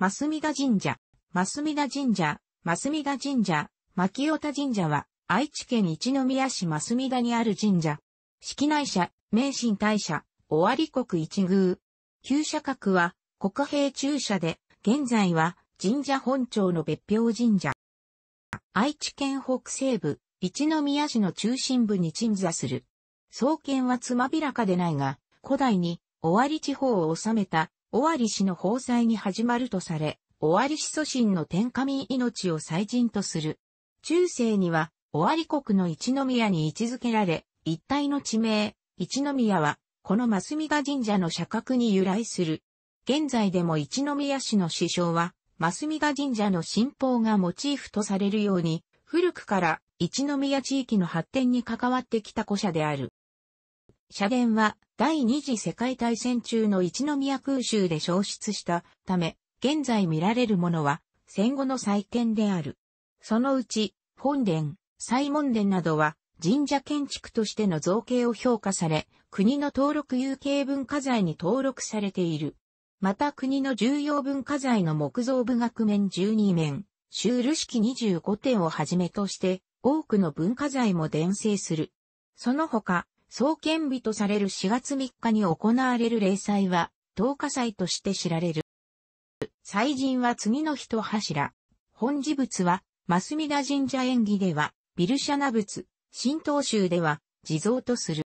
増田神社、増田神社、増田神社、牧尾田神社は、愛知県一宮市増田にある神社。式内社、名神大社、尾張国一宮。旧社格は、国平中社で、現在は、神社本庁の別表神社。愛知県北西部、一宮市の中心部に鎮座する。創建はつまびらかでないが、古代に、尾張地方を治めた、尾張氏の崩壊に始まるとされ、尾張氏祖神の天下民命を祭神とする。中世には、尾張国の一宮に位置づけられ、一体の地名、一宮は、この増田神社の社格に由来する。現在でも一宮市の首相は、増田神社の信奉がモチーフとされるように、古くから一宮地域の発展に関わってきた古社である。社殿は第二次世界大戦中の一宮空襲で消失したため、現在見られるものは戦後の再建である。そのうち、本殿、西門殿などは神社建築としての造形を評価され、国の登録有形文化財に登録されている。また国の重要文化財の木造部学面12面、シュール式25点をはじめとして、多くの文化財も伝承する。その他、創建日とされる4月3日に行われる例祭は、10日祭として知られる。祭神は次の人柱。本事物は、増田神社演技では、ビルシャナ仏、新東州では、地蔵とする。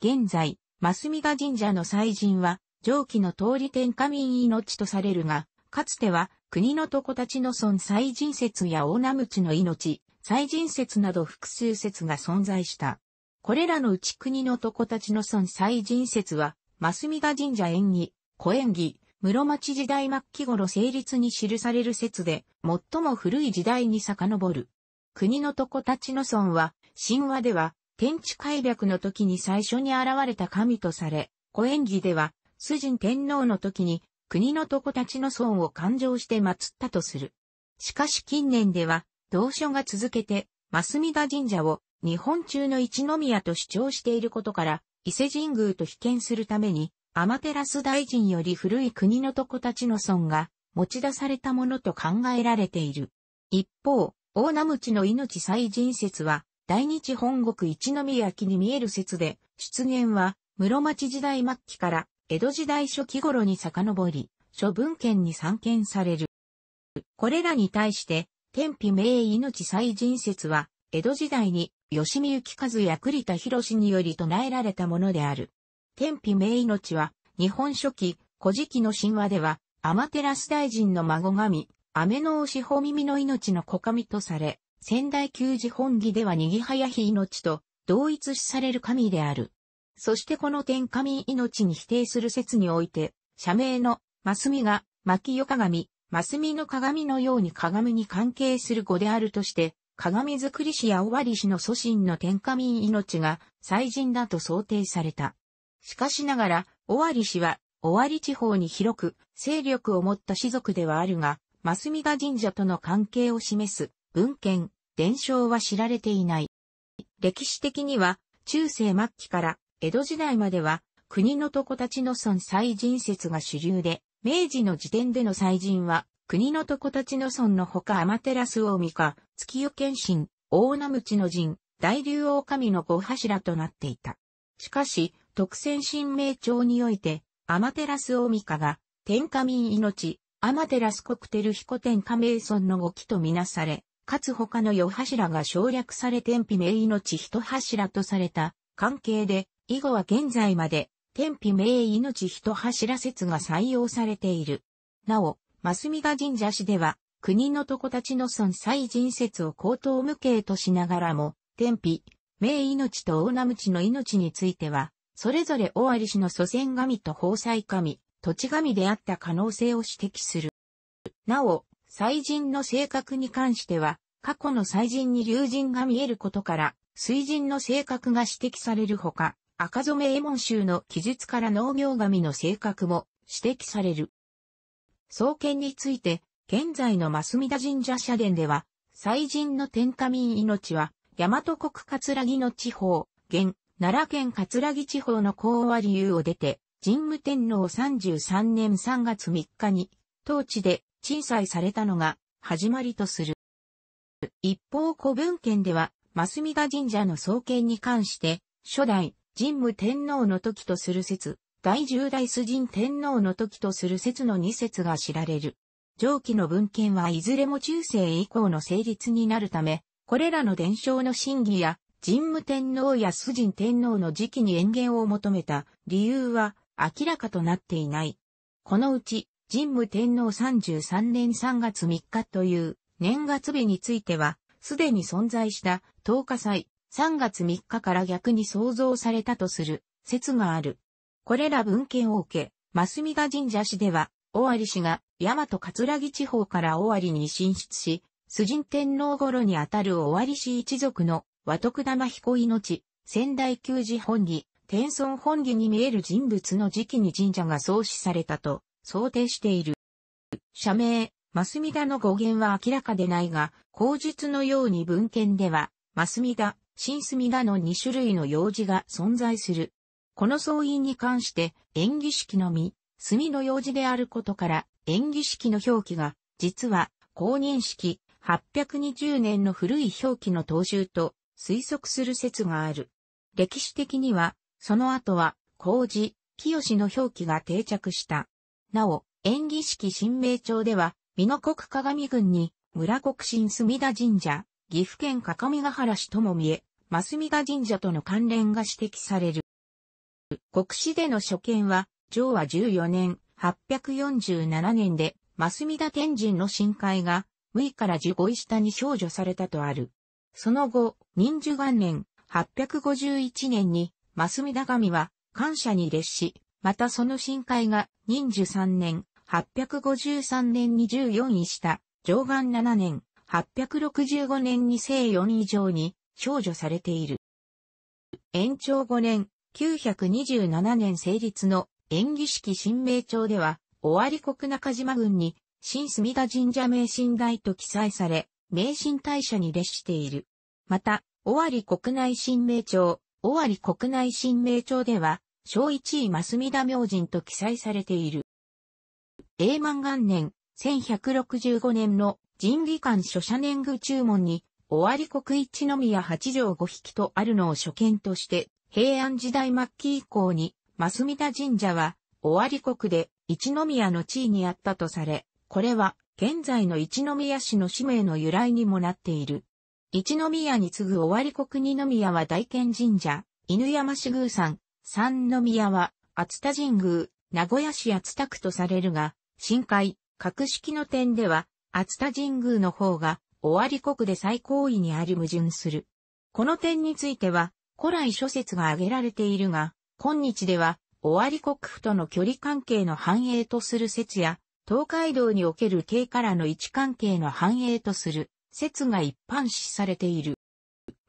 現在、増田神社の祭神は、上記の通り天下民命とされるが、かつては、国の床たちの孫祭神説や大名鞭の命、祭神説など複数説が存在した。これらのうち国の床たちの孫祭神説は、増田神社演技、古演技、室町時代末期頃成立に記される説で、最も古い時代に遡る。国の床たちの孫は、神話では、天地開闢の時に最初に現れた神とされ、古演技では、崇神天皇の時に、国の床たちの孫を勘定して祀ったとする。しかし近年では、同書が続けて、増田神社を日本中の一宮と主張していることから、伊勢神宮と被験するために、アマテラス大臣より古い国の床たちの孫が持ち出されたものと考えられている。一方、大名持の命祭神説は、大日本国一宮記に見える説で、出現は、室町時代末期から江戸時代初期頃に遡り、諸文献に散見される。これらに対して、天日名命祭神説は、江戸時代に吉見幸和や栗田博により唱えられたものである。天日名命は、日本初期、古事記の神話では、アマテラス大臣の孫神、アメノオシホ耳の命の子神とされ、仙台旧寺本義ではにぎはやひ命と同一視される神である。そしてこの天神命に否定する説において、社名の、マスミが、巻よ鏡、マスミの鏡のように鏡に関係する語であるとして、鏡作り師や尾張氏の祖神の天下民命が祭神だと想定された。しかしながら、尾張氏は、尾張地方に広く勢力を持った士族ではあるが、増田神社との関係を示す文献、伝承は知られていない。歴史的には、中世末期から江戸時代までは、国の床たちの孫祭神説が主流で、明治の時点での祭神は、国の床たちの村のほかアマテラス大神か、月夜謙信、大名鞭の陣、大竜王神の五柱となっていた。しかし、特選神明帳において、アマテラス大神かが、天下民命、アマテラス国テル彦天下名村の語気とみなされ、かつ他の四柱が省略され天日名命一柱とされた関係で、以後は現在まで天日名命一柱説が採用されている。なお、増田神社市では、国の床たちの孫祭神説を高等無形としながらも、天日、名命と大名鞭の命については、それぞれ尾張氏の祖先神と法祭神、土地神であった可能性を指摘する。なお、祭神の性格に関しては、過去の祭神に竜神が見えることから、水神の性格が指摘されるほか、赤染衛門州の記述から農業神の性格も指摘される。創建について、現在の増田神社社殿では、祭神の天下民命は、大和国葛城の地方、現、奈良県葛城地方の高和流を出て、神武天皇33年3月3日に、当地で鎮祭されたのが始まりとする。一方古文献では、増田神社の創建に関して、初代、神武天皇の時とする説、第十代崇神天皇の時とする説の二説が知られる。上記の文献はいずれも中世以降の成立になるため、これらの伝承の真偽や、神武天皇や崇神天皇の時期に延言を求めた理由は明らかとなっていない。このうち、神武天皇33年3月3日という年月日については、すでに存在した10日祭3月3日から逆に創造されたとする説がある。これら文献を受け、増田神社市では、尾張氏が大和葛城地方から尾張に進出し、崇神天皇頃にあたる尾張氏一族の和徳玉彦命、仙台旧寺本義、天孫本義に見える人物の時期に神社が創始されたと想定している。社名、増田の語源は明らかでないが、口述のように文献では、増田、新墨田の2種類の用字が存在する。この総印に関して、演技式のみ、墨の用字であることから、演技式の表記が、実は、公認式、820年の古い表記の踏襲と推測する説がある。歴史的には、その後は、工事、清の表記が定着した。なお、演技式新名帳では、美濃国鏡郡に、村国新墨田神社、岐阜県各務原市とも見え、増田神社との関連が指摘される。国史での所見は、昭和14年、847年で、増田天神の深海が、6から15位下に少女されたとある。その後、忍寿元年、851年に、増田神は、感謝に列し、またその深海が、忍寿3年、853年に14位下、上元7年、865年に正4以上に、少女されている。延長5年、927年成立の演技式新名帳では、尾張国中島郡に、新墨田神社名神台と記載され、名神大社に列している。また、尾張国内新名帳、尾張国内新名帳では、小一位増田明神と記載されている。永満元年、1165年の神義館書写年宮注文に、尾張国一宮八条五匹とあるのを所見として、平安時代末期以降に、増田神社は、尾張国で一宮の地位にあったとされ、これは、現在の一宮市の氏名の由来にもなっている。一宮に次ぐ尾張国二宮は大賢神社、犬山市宮山、三宮は、厚田神宮、名古屋市厚田区とされるが、深海、格式の点では、厚田神宮の方が、尾張国で最高位にあり矛盾する。この点については、古来諸説が挙げられているが、今日では、尾張国府との距離関係の繁栄とする説や、東海道における京からの位置関係の繁栄とする説が一般視されている。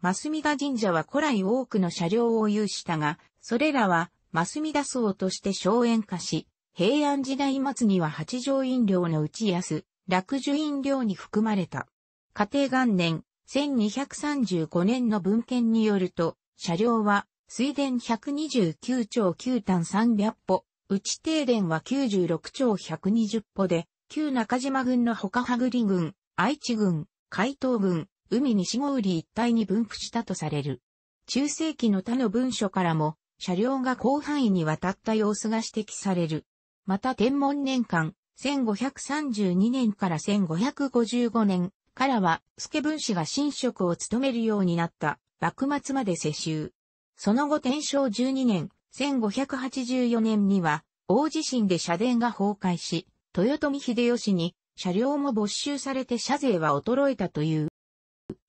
増田神社は古来多くの車両を有したが、それらは増田層として荘園化し、平安時代末には八条飲料の内安、落樹飲料に含まれた。家庭元年、1235年の文献によると、車両は水田129兆9単300歩、内停電は96兆120歩で、旧中島郡の他羽栗郡、愛知郡、海東郡、海西郷売一帯に分布したとされる。中世紀の他の文書からも、車両が広範囲にわたった様子が指摘される。また天文年間、1532年から1555年からは、助分子が神職を務めるようになった幕末まで世襲。その後天正12年、1584年には、大地震で社殿が崩壊し、豊臣秀吉に車両も没収されて社税は衰えたという。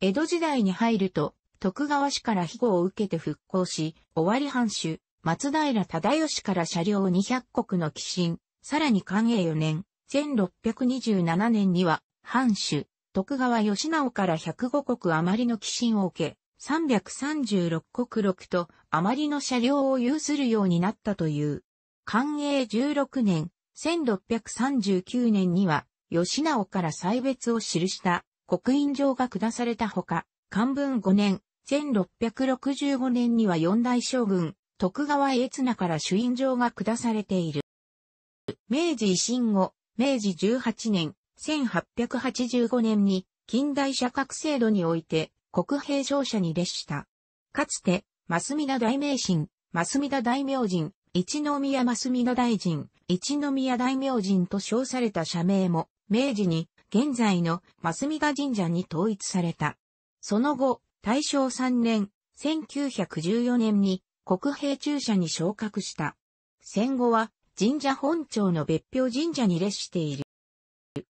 江戸時代に入ると、徳川氏から庇護を受けて復興し、尾張藩主、松平忠義から車両200国の寄進、さらに寛永4年、1627年には、藩主、徳川義直から105国余りの寄進を受け、336国6と余りの車両を有するようになったという。寛永16年、1639年には、吉直から歳別を記した刻印状が下されたほか、漢文5年、1665年には四代将軍、徳川家綱から朱印状が下されている。明治維新後、明治18年、1885年に近代社格制度において国兵商社に列した。かつて、増田大名神、増田大明神、一宮増田大臣、一宮大明神と称された社名も、明治に現在の増田神社に統一された。その後、大正3年、1914年に国兵中社に昇格した。戦後は神社本庁の別表神社に列している。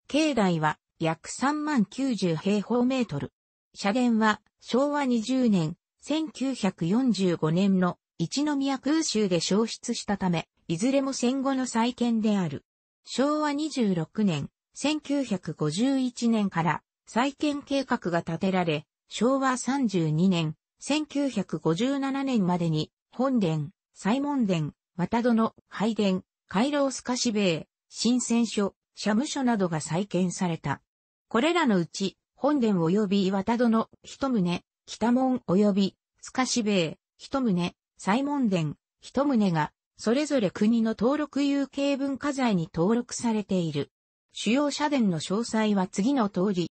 境内は約3万90平方メートル。社殿は昭和20年、1945年の一宮空襲で消失したため、いずれも戦後の再建である。昭和26年、1951年から再建計画が立てられ、昭和32年、1957年までに、本殿、西門殿、渡戸の拝殿、回廊スカシベイ、新鮮所、社務所などが再建された。これらのうち、本殿及び渡戸の一棟、北門及びスカシベイ、一棟、西門殿、一棟が、それぞれ国の登録有形文化財に登録されている。主要社殿の詳細は次の通り。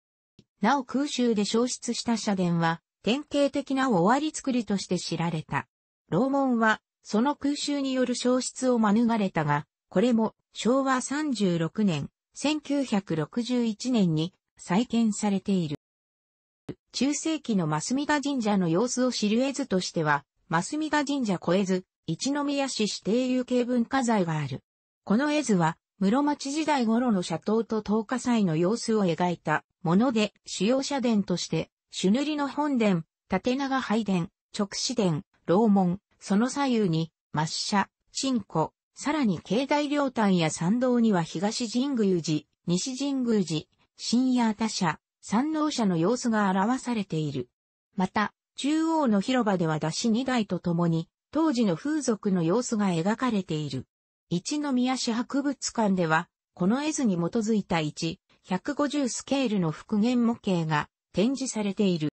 なお空襲で消失した社殿は、典型的な終わり作りとして知られた。楼門は、その空襲による消失を免れたが、これも昭和36年、1961年に再建されている。中世紀の増田神社の様子を知る絵図としては、増田神社小絵図、一宮市指定有形文化財がある。この絵図は、室町時代頃の社塔と灯火祭の様子を描いたもので、主要社殿として、朱塗りの本殿、縦長拝殿、直視殿、楼門、その左右に、抹社、新古、さらに境内両端や参道には東神宮寺、西神宮寺、深夜他社、山王社の様子が表されている。また、中央の広場では出し二台とともに、当時の風俗の様子が描かれている。一宮市博物館では、この絵図に基づいた1、150スケールの復元模型が展示されている。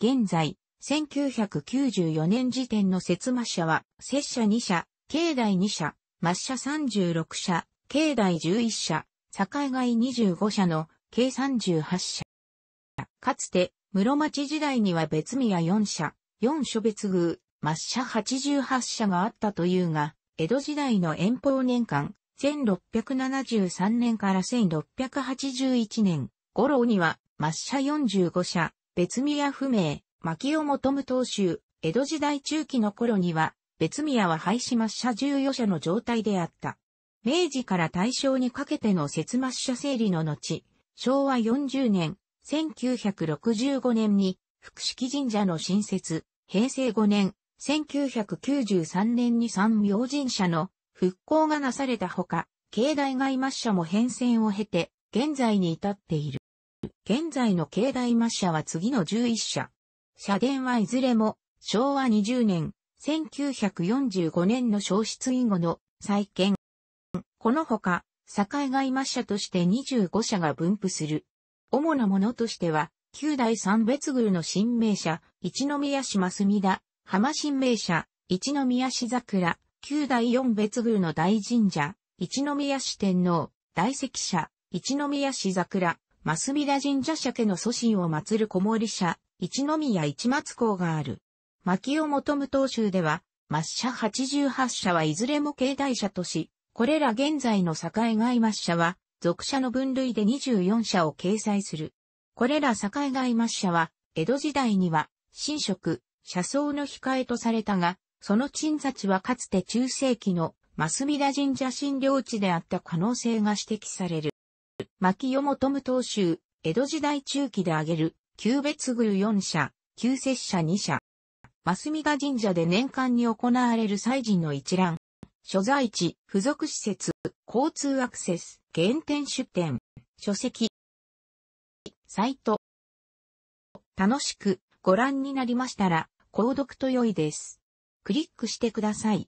現在、1994年時点の節末社は、拙社2社、境内2社、末社36社、境内11社、境外25社の計38社。かつて、室町時代には別宮4社、4所別宮、末社88社があったというが、江戸時代の遠方年間、1673年から1681年頃には、末社45社、別宮不明、牧尾求む当主、江戸時代中期の頃には、別宮は廃止末社14社の状態であった。明治から大正にかけての節末社整理の後、昭和40年、1965年に、福式神社の新設、平成5年、1993年に三明神社の復興がなされたほか、境内外抹社も変遷を経て、現在に至っている。現在の境内抹社は次の11社。社殿はいずれも昭和20年、1945年の消失以後の再建。このほか、境外抹社として25社が分布する。主なものとしては、旧代三別宮の新名社、一宮市増田、浜新名社、一宮市桜、旧代四別宮の大神社、一宮市天皇、大石社、一宮市桜、増田神社社家の祖神を祀る小森社、一宮一松港がある。牧尾求む当州では、末社88社はいずれも境内社とし、これら現在の境外末社は、属社の分類で24社を掲載する。これら境外末社は、江戸時代には、神職、車窓の控えとされたが、その鎮札はかつて中世紀の増田神社神領地であった可能性が指摘される。牧尾求む当州、江戸時代中期で挙げる、旧別宮4社、旧摂社2社。増田神社で年間に行われる祭神の一覧。所在地、付属施設、交通アクセス、原点出店、書籍、サイト。楽しくご覧になりましたら、購読と良いです。クリックしてください。